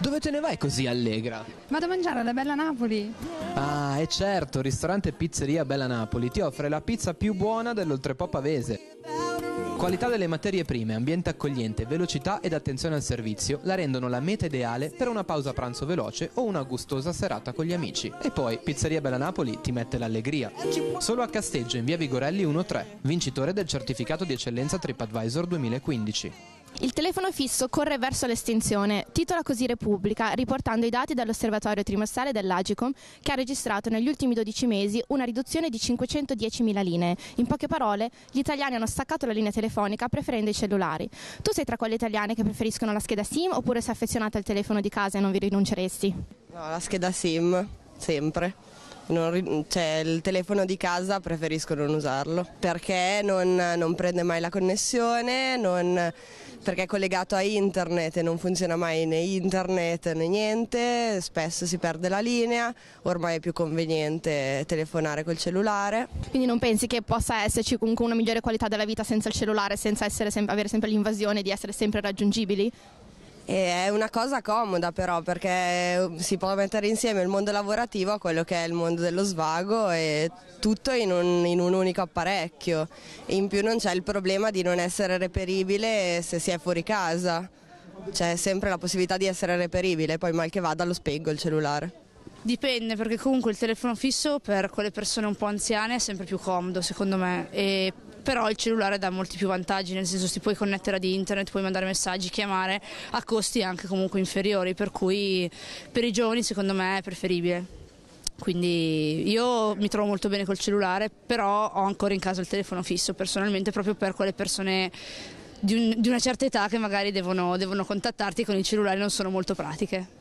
Dove te ne vai così allegra? Vado a mangiare alla Bella Napoli. Ah, e certo, ristorante Pizzeria Bella Napoli ti offre la pizza più buona dell'oltrepò pavese. Qualità delle materie prime, ambiente accogliente, velocità ed attenzione al servizio la rendono la meta ideale per una pausa pranzo veloce o una gustosa serata con gli amici. E poi Pizzeria Bella Napoli ti mette l'allegria. Solo a Casteggio in via Vigorelli 1-3, vincitore del certificato di eccellenza TripAdvisor 2015. Il telefono fisso corre verso l'estinzione, titola così Repubblica, riportando i dati dall'osservatorio trimestrale dell'Agicom che ha registrato negli ultimi 12 mesi una riduzione di 510.000 linee. In poche parole, gli italiani hanno staccato la linea telefonica preferendo i cellulari. Tu sei tra quelle italiane che preferiscono la scheda SIM oppure sei affezionata al telefono di casa e non vi rinunceresti? No, la scheda SIM, sempre. Non, cioè, il telefono di casa preferisco non usarlo perché non, non prende mai la connessione, non, perché è collegato a internet e non funziona mai né internet né niente, spesso si perde la linea, ormai è più conveniente telefonare col cellulare. Quindi non pensi che possa esserci comunque una migliore qualità della vita senza il cellulare, senza sempre, avere sempre l'invasione di essere sempre raggiungibili? E è una cosa comoda però perché si può mettere insieme il mondo lavorativo a quello che è il mondo dello svago e tutto in un, in un unico apparecchio. E in più non c'è il problema di non essere reperibile se si è fuori casa. C'è sempre la possibilità di essere reperibile, poi mal che vada lo spengo il cellulare. Dipende perché comunque il telefono fisso per quelle persone un po' anziane è sempre più comodo secondo me e però il cellulare dà molti più vantaggi, nel senso si puoi connettere ad internet, puoi mandare messaggi, chiamare a costi anche comunque inferiori, per cui per i giovani secondo me è preferibile. Quindi io mi trovo molto bene col cellulare, però ho ancora in casa il telefono fisso personalmente proprio per quelle persone di, un, di una certa età che magari devono, devono contattarti con il cellulare non sono molto pratiche.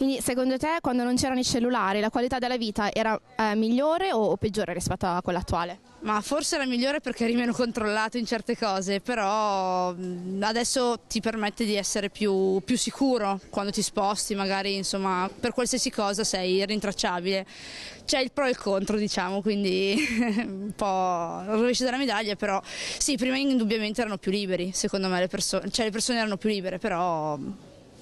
Quindi secondo te quando non c'erano i cellulari la qualità della vita era eh, migliore o, o peggiore rispetto a quella attuale? Ma forse era migliore perché eri meno controllato in certe cose, però adesso ti permette di essere più, più, sicuro quando ti sposti, magari insomma per qualsiasi cosa sei rintracciabile. C'è il pro e il contro diciamo, quindi un po' rovescio della medaglia, però sì, prima indubbiamente erano più liberi, secondo me le persone, cioè le persone erano più libere, però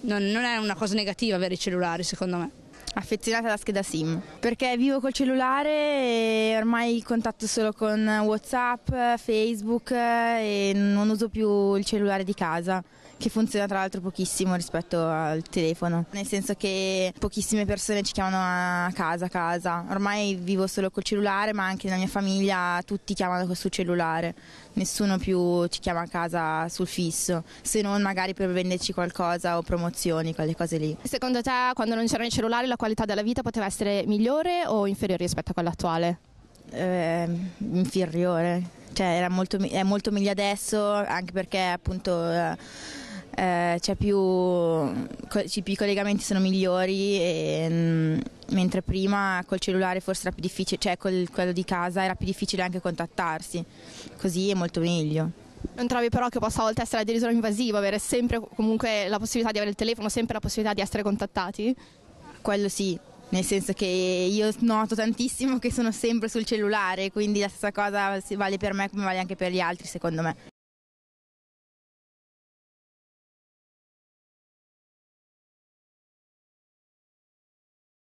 non, non è una cosa negativa avere i cellulari secondo me. Affezionata alla scheda SIM. Perché vivo col cellulare e ormai contatto solo con Whatsapp, Facebook e non uso più il cellulare di casa che funziona tra l'altro pochissimo rispetto al telefono, nel senso che pochissime persone ci chiamano a casa a casa, ormai vivo solo col cellulare ma anche nella mia famiglia tutti chiamano sul cellulare, nessuno più ci chiama a casa sul fisso, se non magari per venderci qualcosa o promozioni, quelle cose lì. Secondo te quando non c'erano i cellulari la qualità della vita poteva essere migliore o inferiore rispetto a quella attuale? Eh, inferiore, cioè molto, è molto meglio adesso anche perché appunto... Eh, eh, più, i collegamenti sono migliori e, mm, mentre prima col cellulare forse era più difficile, cioè col quello di casa era più difficile anche contattarsi, così è molto meglio. Non trovi però che possa a volte essere addirittura invasivo, avere sempre comunque la possibilità di avere il telefono, sempre la possibilità di essere contattati? Quello sì, nel senso che io noto tantissimo che sono sempre sul cellulare, quindi la stessa cosa vale per me come vale anche per gli altri secondo me.